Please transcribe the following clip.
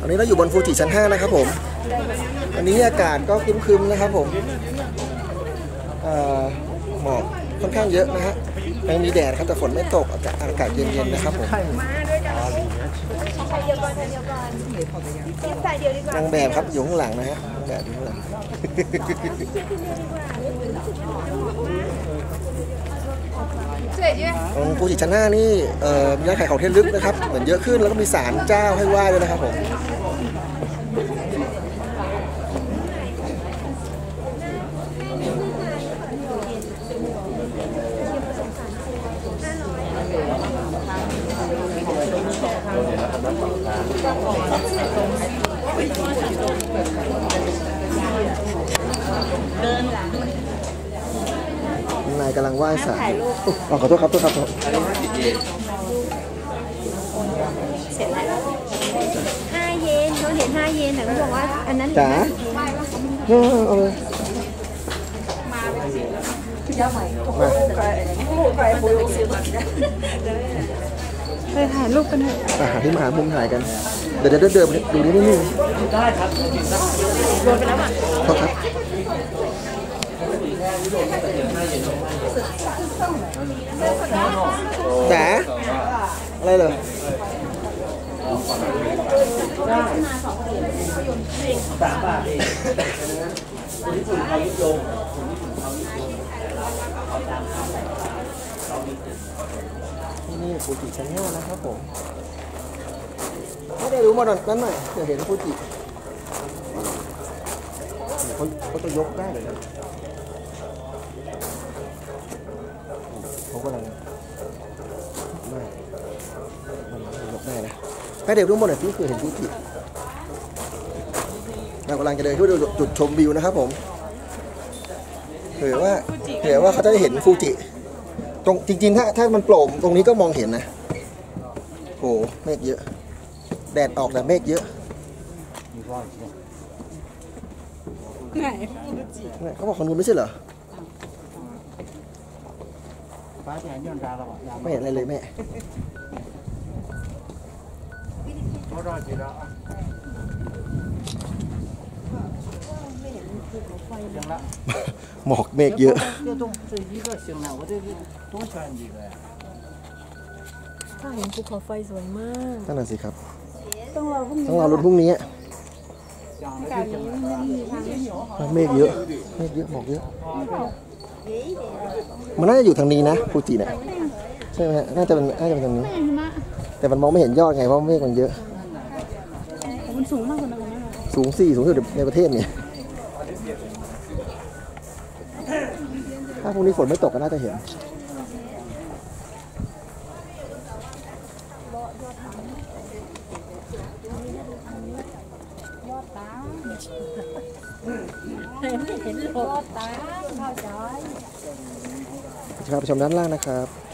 ตอนนี้เราอยู่บนฟูจิชั้น 5 นะครับผมวันนี้อากาศก็ครึมๆนะครับผมหมอก ค่อนข้างเยอะนะฮะยังมีแดดครับแต่ฝนไม่ตกอากาศอากาศเย็นๆนะครับผมใส่เดียวก่อนใส่เดียวก่อนใส่เดียวดีกว่านางแบบครับอยู่ข้างหลังนะฮะนางแบบอยู่ข้างหลังสวยด้วยตรงฟูจิชั้น5นี่เอ่อมีร้านขายของที่ระลึกนะครับ เหมือนเยอะขึ้นแล้วก็มีศาลเจ้าให้ไหว้ด้วยนะครับผม นายกำลังไหว้ศาลอ๋อขอโทษครับขอโทษครับเสร็จแล้วห้าเยนเขาเห็นห้าเยนแต่เขาบอกว่าอันนั้นจ๋าเออเอาเลยมาไป ไปถ่ายรูปกันเถอะอาหารที่มาหามุมถ่ายกัน เดี๋ยวเดี๋ยวเดินไปดูนี่นี่ได้ครับโดนไปแล้วอะขอครับจ๋าอะไรเลยสามบาทเองคนญี่ปุ่นเขายุโยงเขาตามเขาเรามีตึก ที่นี่ฟูจิชั้นห้านะครับผมไม่ได้รู้มาตอนนั้นหน่อยเดี๋ยวเห็นฟูจิเขาเขาจะยกได้เลยนะเขากำลังไม่มันยกได้นะให้เดี๋ยวรู้หมดหน่อยพี่คือเห็นฟูจิเรากำลังจะเดินขึ้นไปดูจุดชมวิวนะครับผมเผื่อว่าเผื่อว่าเขาจะได้เห็นฟูจิ ตรงจริง ๆ ถ้าถ้ามันโปร่งตรงนี้ก็มองเห็นนะโหเมฆเยอะ แดดออกแต่เมฆเยอะไหนเนี่ยเขาบอกคนนู้นไม่ใช่เหรอฟ้าแสนยนต์ดาราบอกไม่เห็นอะไรเลยแม่ เขารอดอยู่แล้ว行了， หมอกเมฆเยอะถ้าเห็นภูเขาไฟสวยมากนั่นแหะสิครับ ต้องรอพรุ่งนี้ต้องรอรถพรุ่งนี้เมฆเยอะ เมฆเยอะ หมอกเยอะ มันน่าจะอยู่ทางนี้นะฟูจิเนี่ยใช่ไหมฮะ น่าจะเป็น น่าจะเป็นทางนี้ แต่มันมองไม่เห็นยอดไง เพราะเมฆมันเยอะ มันสูงมากกว่านั้นสูงสี่สูงสุดในประเทศเนี่ย ถ้าพรุ่งนี้ฝนไม่ตกก็น่าจะเห็นเห็นเห็นโลตาเข้าใจครับไปชมด้านล่างนะครับ